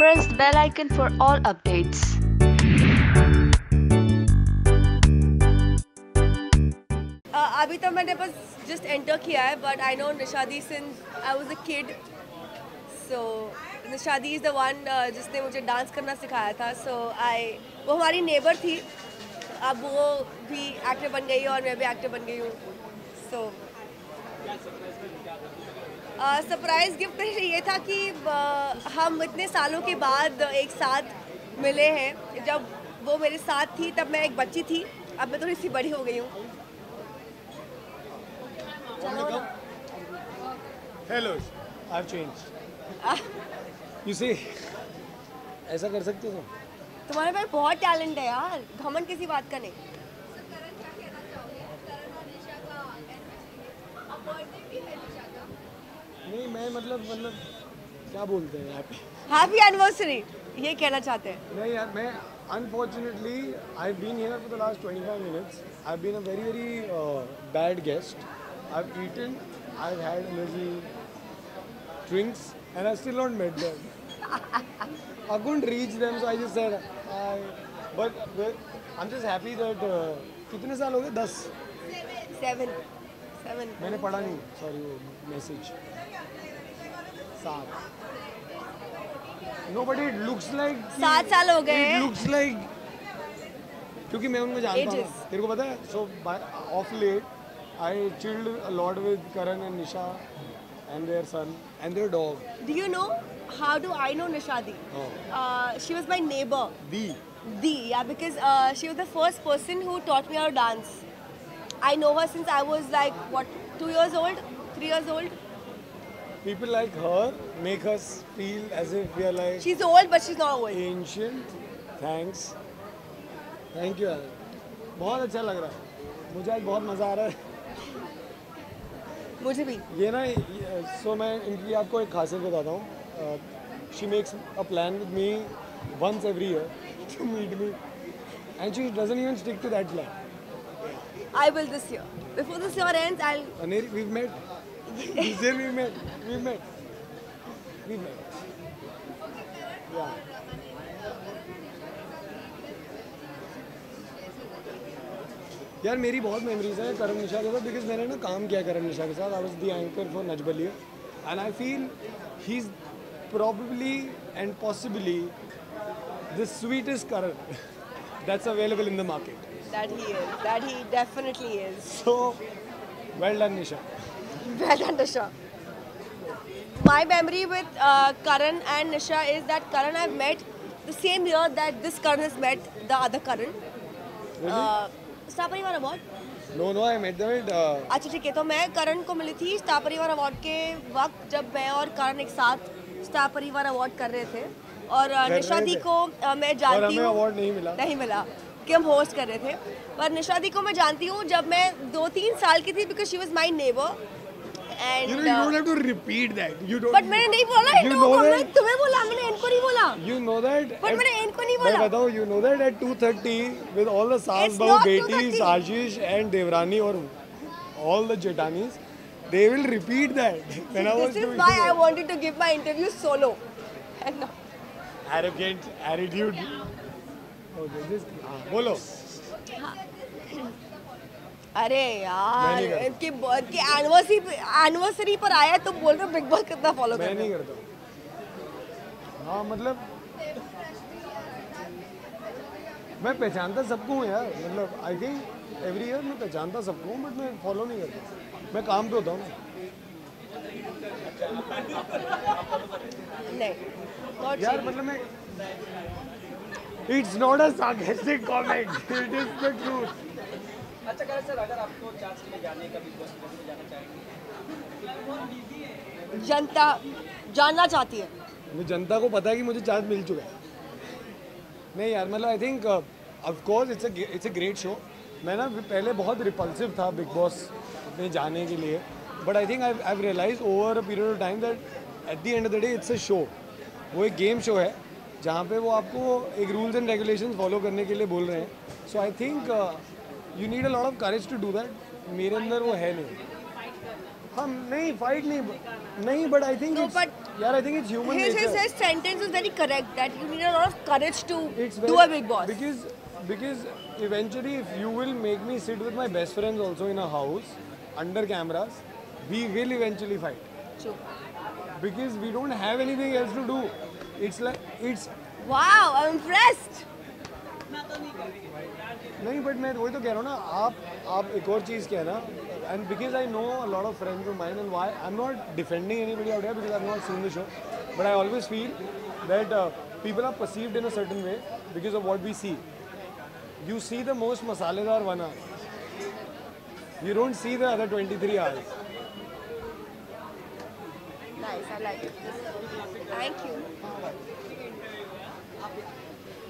press the bell icon for all updates. Uh, अभी तो मैंने बस जस्ट एंटर किया है but I know Nishadi since I was a kid so Nishadi is the one जिसने मुझे डांस करना सिखाया था. सो आई वो हमारी नेबर थी. अब वो भी एक्टर बन गई और मैं भी एक्टर बन गई हूँ. सो सरप्राइज़ गिफ्ट ये था कि हम इतने सालों के बाद एक साथ मिले हैं। जब वो मेरे साथ थी तब मैं एक बच्ची थी। अब मैं थोड़ी सी बड़ी हो गई हूँ। Hello I change you see ऐसा कर सकते हो? तुम तुम्हारे पास बहुत टैलेंट है यार। घमंड किसी बात का नहीं नहीं मैं मतलब मतलब क्या बोलते हैं यहाँ पे? हैप्पी एनिवर्सरी ये कहना चाहते हैं। नहीं यार मैं unfortunately I been here for the last 25 minutes I been a very very bad guest I have eaten I have had little drinks and I still not met them. I couldn't reach them, so I just said hi. But I'm just happy that uh, कितने साल हो गए? दस। Seven मैंने पढ़ा नहीं sorry वो message सात no but it looks like सात साल हो गए इट हैं। लुक्स लाइक क्योंकि मैं उनको जानता हूँ तेरे को पता है so of late I chilled a lot with Karan and Nisha and their son and their dog Do you know how do I know Nishadi? Oh. Uh, she was my neighbor. Di Di, yeah, because uh, she was the first person who taught me how to dance. I know her since I was like what two years old, three years old. people like her make us feel as if we are like She's old, but she's not old. ancient thanks you यार बहुत अच्छा लग रहा है मुझे आज बहुत मज़ा आ रहा है मुझे भी ये ना सो मैं इनकी आपको एक खासियत बताता हूँ she makes a plan with me once every year to meet me and she doesn't even stick to that plan I will this year. Before this year ends, I'll. Aneri we met this year we met we met we met या यार मेरी बहुत memories हैं करण निशा के साथ because मैंने ना काम किया करण निशा के साथ I was the anchor for नजबलिया and I feel he is probably and possibly the sweetest Karan that's available in the market. That he is. That he definitely is. So, well done, Nisha. Well done, Nisha. My memory with uh, Karan and Nisha is that Karan I've met the same year that this Karan has met the other Karan. Really? Uh, Star Parivar award no, no, I met them at. Uh, अच्छा ठीक है तो मैं करण को मिली थी star परिवार award के वक्त जब मैं और करण एक साथ स्टार परिवार अवार्ड कर रहे थे और अ, निशा दी को मैं और जानती हमें हूँ अवार्ड नहीं मिला नहीं मिला कि हम होस्ट कर रहे थे पर निशा दी को मैं जानती हूँ जब मैं दो तीन साल की थी because she was my neighbour And, You know, you don't have to repeat that. You don't. But मैंने नहीं बोला You know that- तुम्हें बोला मैंने इनको नहीं बोला You know that. But मैंने इनको नहीं बोला. मैं बताऊँ you know that at 2:30 with all the सास बहू not बेटी 2:30. Ashish and Devrani or all the Jetanis, they will repeat that. When See, I was this is why. I wanted to give my interview solo and not arrogant attitude. Okay, हाँ, बोलो. अरे यार करता। इनकी anniversary anniversary पर आया तो बोल रहे बिग बॉस कितना फॉलो मैं नहीं करता। हाँ मतलब मैं पहचानता सबको हूँ यार मतलब आई थिंक एवरी ईयर मैं पहचानता सबको हूँ बट मैं फॉलो नहीं करता। मैं काम पे होता हूँ। नहीं यार मतलब मैं it's not a sarcastic comment. It is the truth अच्छा करें सर अगर आपको चांस मिले जाने का बिग बॉस में जाना चाहेंगे? जनता जानना चाहती है। मुझे जनता को पता है कि मुझे चांस मिल चुका है। नहीं यार मतलब I think of course it's it's a great show मैं ना पहले बहुत रिपल्सिव था बिग बॉस में जाने के लिए। But I think I I realise over a period of time that at the end of the day it's a show वो एक गेम शो है। जहाँ पे वो आपको एक रूल्स एंड रेगुलेशन फॉलो करने के लिए बोल रहे हैं। So I think you need a lot of courage to do that मेरे अंदर वो है नहीं। हम नहीं फाइट नहीं नहीं बट आई थिंक यार I think it's human nature his his sentence is very correct that you need a lot of courage to do a Bigg Boss because because eventually if you will make me sit with my best friends also in a house under cameras we will eventually fight because we don't have anything else to do it's like it's Wow, I'm impressed. नहीं but मैं वही तो कह रहा हूँ ना आप आप एक और चीज़ कह रहा and because I know a lot of friends of mine and why I am not defending anybody out because I am not seen the show but I always feel that people are perceived in a certain way because of what we see you see the most मसालेदार one hour you don't see the other 23 hours. I like it. Thank you.